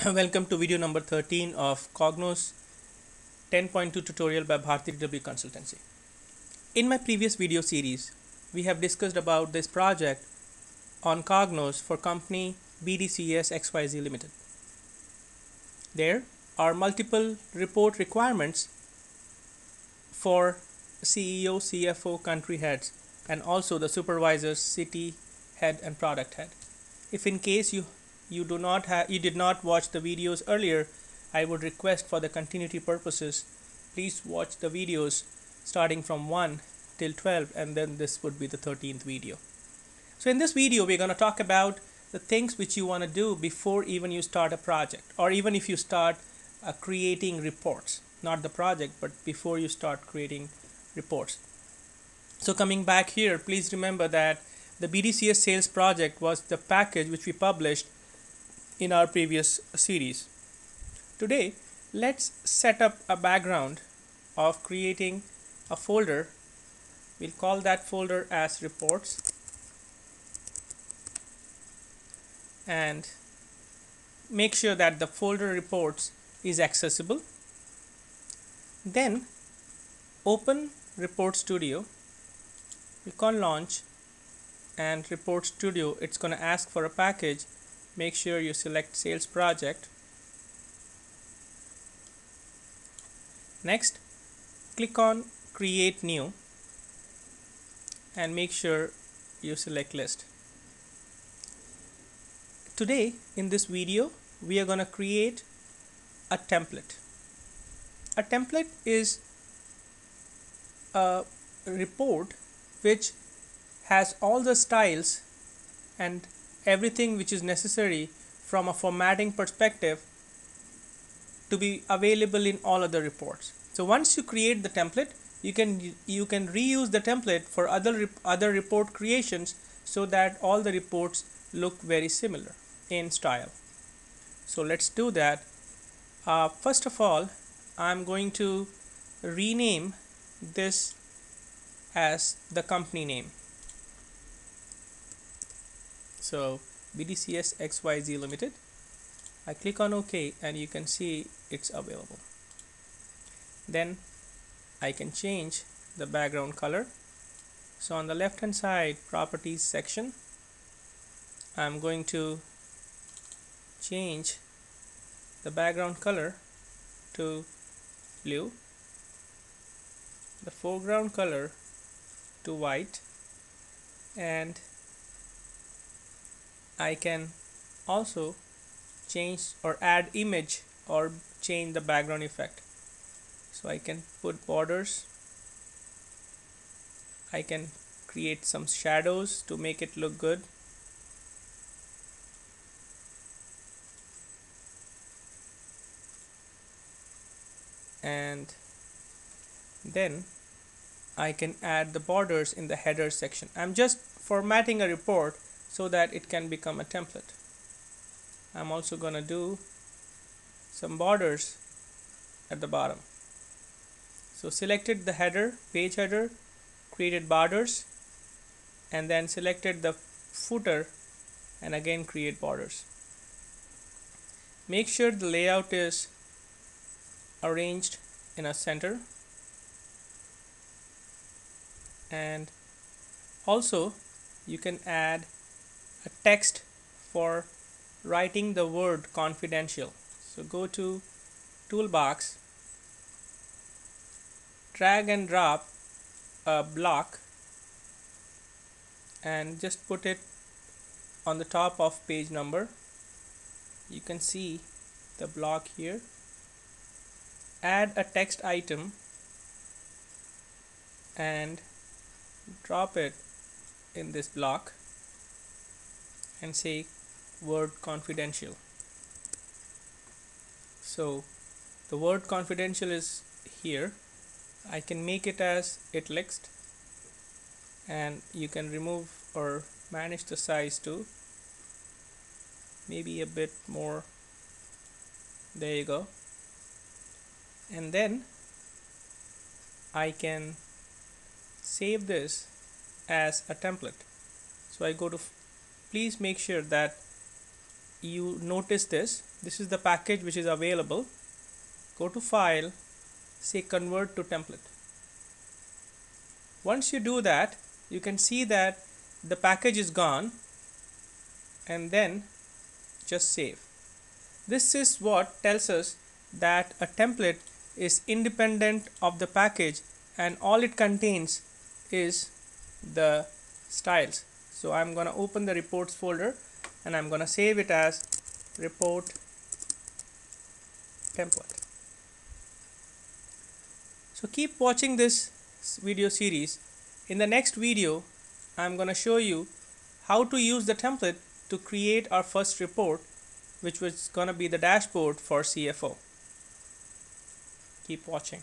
Welcome to video number 13 of Cognos 10.2 tutorial by Bharati DW Consultancy. In my previous video series, we have discussed about this project on Cognos for company BDCS XYZ Limited. There are multiple report requirements for CEO, CFO, country heads, and also the supervisors, city head, and product head. If in case you you do not have you did not watch the videos earlier, I would request for the continuity purposes, please watch the videos starting from 1 till 12 and then this would be the 13th video. So in this video we're going to talk about the things which you want to do before even you start a project or even if you start uh, creating reports. Not the project but before you start creating reports. So coming back here please remember that the BDCS sales project was the package which we published in our previous series. Today, let's set up a background of creating a folder. We'll call that folder as reports and make sure that the folder reports is accessible. Then open Report Studio, click on launch and Report Studio it's going to ask for a package make sure you select sales project. Next click on create new and make sure you select list. Today in this video we are going to create a template. A template is a report which has all the styles and everything which is necessary from a formatting perspective to be available in all other reports. So once you create the template, you can you can reuse the template for other other report creations so that all the reports look very similar in style. So let's do that. Uh, first of all, I'm going to rename this as the company name so BDCS XYZ Limited. I click on OK and you can see it's available. Then I can change the background color. So on the left hand side properties section I'm going to change the background color to blue. The foreground color to white. And I can also change or add image or change the background effect. So I can put borders. I can create some shadows to make it look good. And then I can add the borders in the header section. I'm just formatting a report so that it can become a template. I'm also gonna do some borders at the bottom. So selected the header page header created borders and then selected the footer and again create borders. Make sure the layout is arranged in a center. And also you can add a text for writing the word confidential. So go to toolbox drag and drop a block and just put it on the top of page number. You can see the block here. Add a text item and drop it in this block and say word confidential. So the word confidential is here. I can make it as italics and you can remove or manage the size to maybe a bit more. There you go. And then I can save this as a template. So I go to please make sure that you notice this. This is the package which is available. Go to file say convert to template. Once you do that you can see that the package is gone and then just save. This is what tells us that a template is independent of the package and all it contains is the styles so I'm gonna open the reports folder and I'm gonna save it as report template. So keep watching this video series. In the next video I'm gonna show you how to use the template to create our first report which was gonna be the dashboard for CFO keep watching